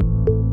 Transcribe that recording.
you